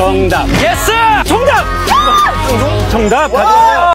정답. 예스! 정답! 아! 정답 가져오세요.